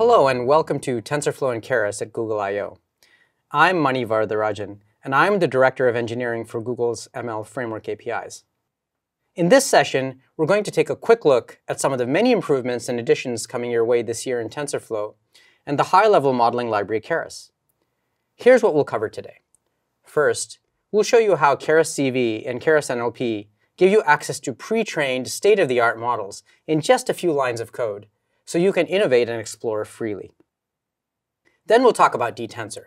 Hello and welcome to TensorFlow and Keras at Google I.O. I'm Mani Varadarajan, and I'm the Director of Engineering for Google's ML Framework APIs. In this session, we're going to take a quick look at some of the many improvements and additions coming your way this year in TensorFlow and the high-level modeling library Keras. Here's what we'll cover today. First, we'll show you how Keras CV and Keras NLP give you access to pre-trained, state-of-the-art models in just a few lines of code, so you can innovate and explore freely. Then we'll talk about dTensor.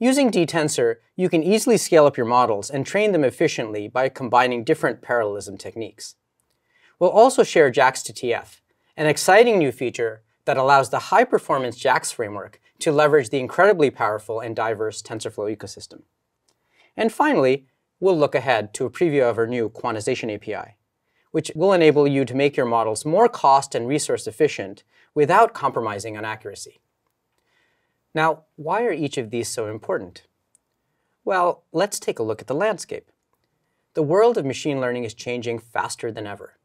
Using dTensor, you can easily scale up your models and train them efficiently by combining different parallelism techniques. We'll also share JAX to TF, an exciting new feature that allows the high-performance JAX framework to leverage the incredibly powerful and diverse TensorFlow ecosystem. And finally, we'll look ahead to a preview of our new quantization API, which will enable you to make your models more cost and resource efficient without compromising on accuracy. Now, why are each of these so important? Well, let's take a look at the landscape. The world of machine learning is changing faster than ever.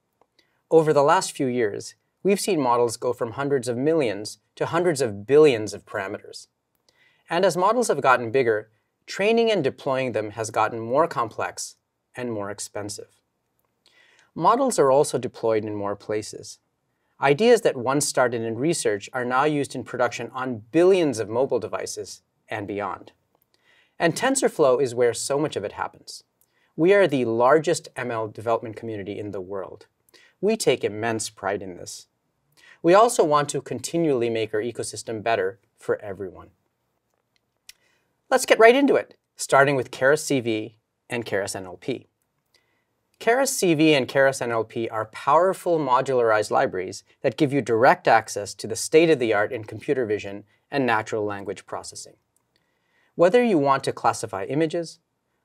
Over the last few years, we've seen models go from hundreds of millions to hundreds of billions of parameters. And as models have gotten bigger, training and deploying them has gotten more complex and more expensive. Models are also deployed in more places. Ideas that once started in research are now used in production on billions of mobile devices and beyond. And TensorFlow is where so much of it happens. We are the largest ML development community in the world. We take immense pride in this. We also want to continually make our ecosystem better for everyone. Let's get right into it, starting with Keras CV and Keras NLP. Keras CV and Keras NLP are powerful modularized libraries that give you direct access to the state-of-the-art in computer vision and natural language processing. Whether you want to classify images,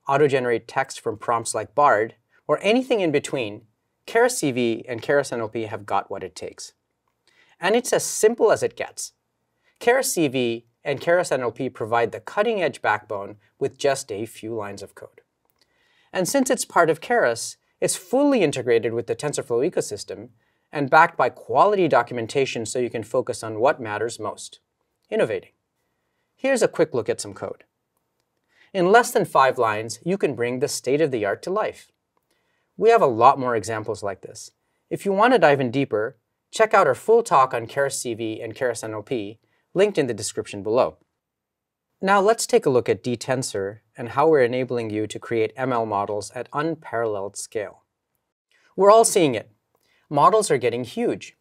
auto-generate text from prompts like Bard, or anything in between, Keras CV and Keras NLP have got what it takes. And it's as simple as it gets. Keras CV and Keras NLP provide the cutting-edge backbone with just a few lines of code. And since it's part of Keras, it's fully integrated with the TensorFlow ecosystem and backed by quality documentation so you can focus on what matters most, innovating. Here's a quick look at some code. In less than five lines, you can bring the state-of-the-art to life. We have a lot more examples like this. If you want to dive in deeper, check out our full talk on Keras CV and Keras NLP, linked in the description below. Now let's take a look at dTensor and how we're enabling you to create ML models at unparalleled scale. We're all seeing it. Models are getting huge.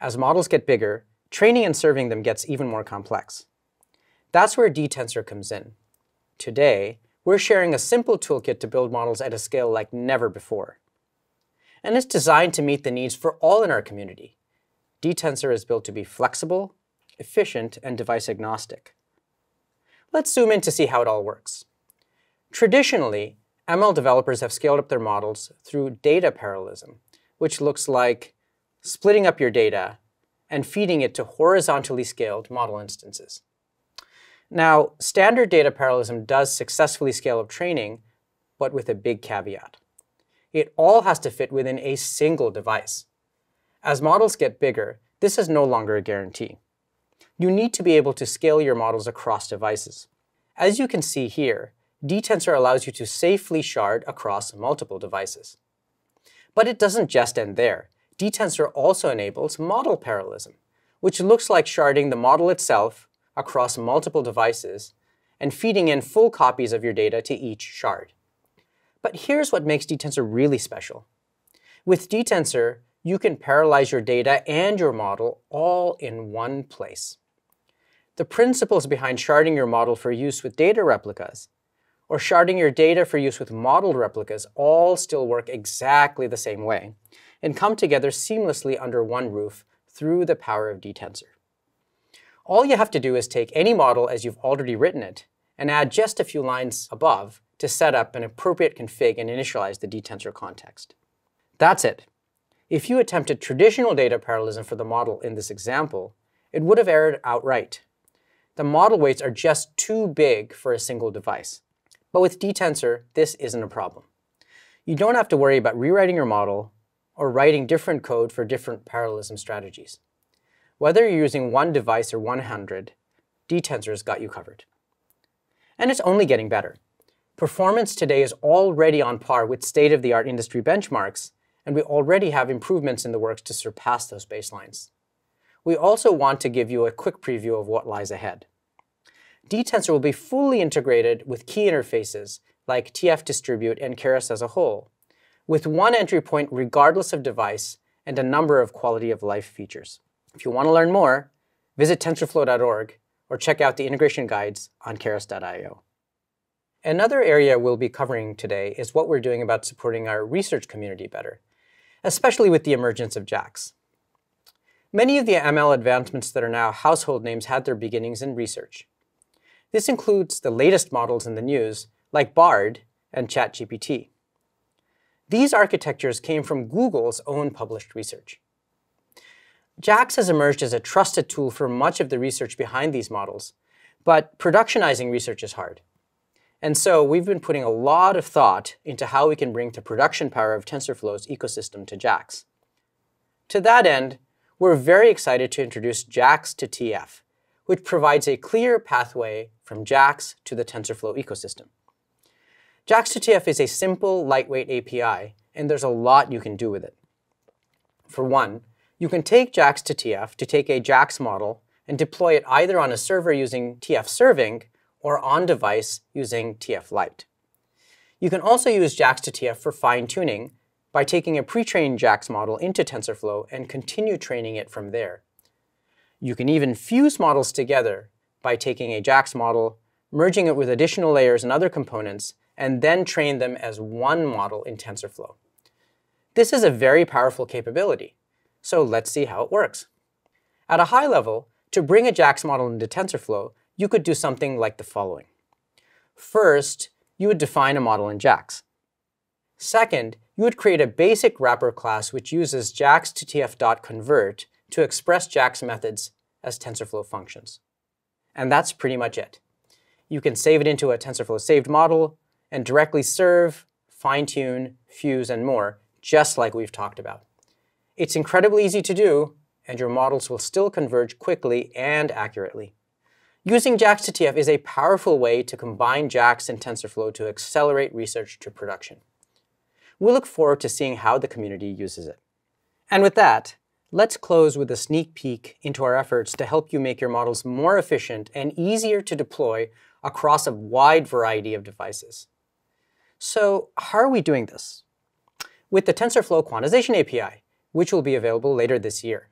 As models get bigger, training and serving them gets even more complex. That's where dTensor comes in. Today, we're sharing a simple toolkit to build models at a scale like never before. And it's designed to meet the needs for all in our community. dTensor is built to be flexible, efficient, and device agnostic. Let's zoom in to see how it all works. Traditionally, ML developers have scaled up their models through data parallelism, which looks like splitting up your data and feeding it to horizontally scaled model instances. Now, standard data parallelism does successfully scale up training, but with a big caveat. It all has to fit within a single device. As models get bigger, this is no longer a guarantee you need to be able to scale your models across devices. As you can see here, dTensor allows you to safely shard across multiple devices. But it doesn't just end there. dTensor also enables model parallelism, which looks like sharding the model itself across multiple devices and feeding in full copies of your data to each shard. But here's what makes dTensor really special. With dTensor, you can parallelize your data and your model all in one place. The principles behind sharding your model for use with data replicas or sharding your data for use with modeled replicas all still work exactly the same way and come together seamlessly under one roof through the power of dTensor. All you have to do is take any model as you've already written it and add just a few lines above to set up an appropriate config and initialize the dTensor context. That's it. If you attempted traditional data parallelism for the model in this example, it would have errored outright the model weights are just too big for a single device. But with dTensor, this isn't a problem. You don't have to worry about rewriting your model or writing different code for different parallelism strategies. whether you're using one device or 100, dTensor's got you covered. And it's only getting better. Performance today is already on par with state-of-the-art industry benchmarks, and we already have improvements in the works to surpass those baselines. We also want to give you a quick preview of what lies ahead. dTensor will be fully integrated with key interfaces like TF Distribute and Keras as a whole, with one entry point regardless of device and a number of quality of life features. If you want to learn more, visit tensorflow.org or check out the integration guides on keras.io. Another area we'll be covering today is what we're doing about supporting our research community better, especially with the emergence of JAX. Many of the ML advancements that are now household names had their beginnings in research. This includes the latest models in the news, like BARD and ChatGPT. These architectures came from Google's own published research. JAX has emerged as a trusted tool for much of the research behind these models, but productionizing research is hard. And so we've been putting a lot of thought into how we can bring the production power of TensorFlow's ecosystem to JAX. To that end, we're very excited to introduce JAX to TF, which provides a clear pathway from JAX to the TensorFlow ecosystem. JAX to TF is a simple, lightweight API, and there's a lot you can do with it. For one, you can take JAX to TF to take a JAX model and deploy it either on a server using TF serving or on device using TF Lite. You can also use JAX to TF for fine-tuning by taking a pre-trained JAX model into TensorFlow and continue training it from there. You can even fuse models together by taking a JAX model, merging it with additional layers and other components, and then train them as one model in TensorFlow. This is a very powerful capability, so let's see how it works. At a high level, to bring a JAX model into TensorFlow, you could do something like the following. First, you would define a model in JAX. Second, you would create a basic wrapper class which uses JAX to TF.convert to express JAX methods as TensorFlow functions. And that's pretty much it. You can save it into a TensorFlow saved model, and directly serve, fine-tune, fuse, and more, just like we've talked about. It's incredibly easy to do, and your models will still converge quickly and accurately. Using JAX to TF is a powerful way to combine JAX and TensorFlow to accelerate research to production. We look forward to seeing how the community uses it. And with that, let's close with a sneak peek into our efforts to help you make your models more efficient and easier to deploy across a wide variety of devices. So how are we doing this? With the TensorFlow Quantization API, which will be available later this year.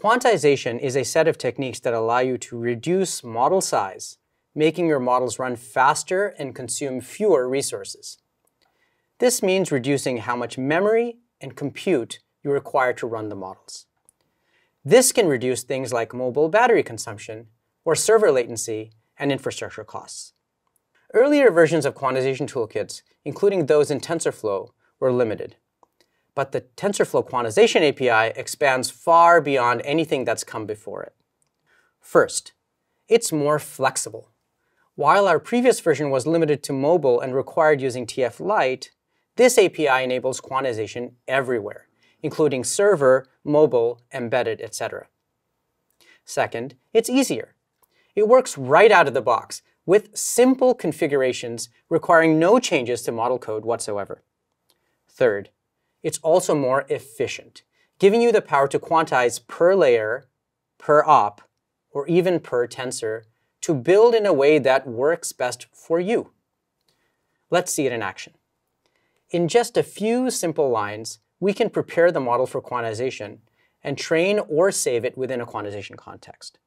Quantization is a set of techniques that allow you to reduce model size, making your models run faster and consume fewer resources. This means reducing how much memory and compute you require to run the models. This can reduce things like mobile battery consumption, or server latency, and infrastructure costs. Earlier versions of quantization toolkits, including those in TensorFlow, were limited. But the TensorFlow quantization API expands far beyond anything that's come before it. First, it's more flexible. While our previous version was limited to mobile and required using TF Lite, this API enables quantization everywhere, including server, mobile, embedded, etc. Second, it's easier. It works right out of the box, with simple configurations requiring no changes to model code whatsoever. Third, it's also more efficient, giving you the power to quantize per layer, per op, or even per tensor to build in a way that works best for you. Let's see it in action. In just a few simple lines, we can prepare the model for quantization and train or save it within a quantization context.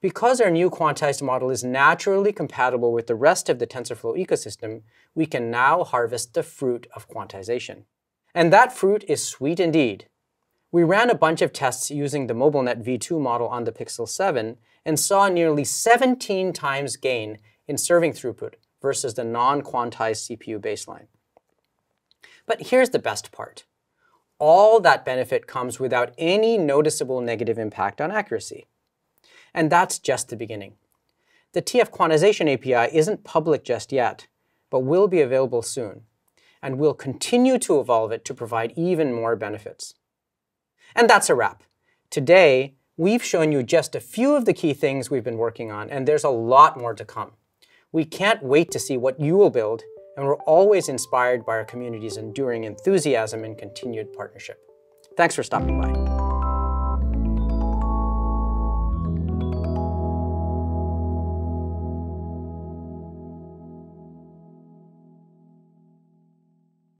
Because our new quantized model is naturally compatible with the rest of the TensorFlow ecosystem, we can now harvest the fruit of quantization. And that fruit is sweet indeed. We ran a bunch of tests using the MobileNet v2 model on the Pixel 7 and saw nearly 17 times gain in serving throughput versus the non-quantized CPU baseline. But here's the best part. All that benefit comes without any noticeable negative impact on accuracy. And that's just the beginning. The TF quantization API isn't public just yet, but will be available soon. And we'll continue to evolve it to provide even more benefits. And that's a wrap. Today, we've shown you just a few of the key things we've been working on, and there's a lot more to come. We can't wait to see what you will build, and we're always inspired by our community's enduring enthusiasm and continued partnership. Thanks for stopping by.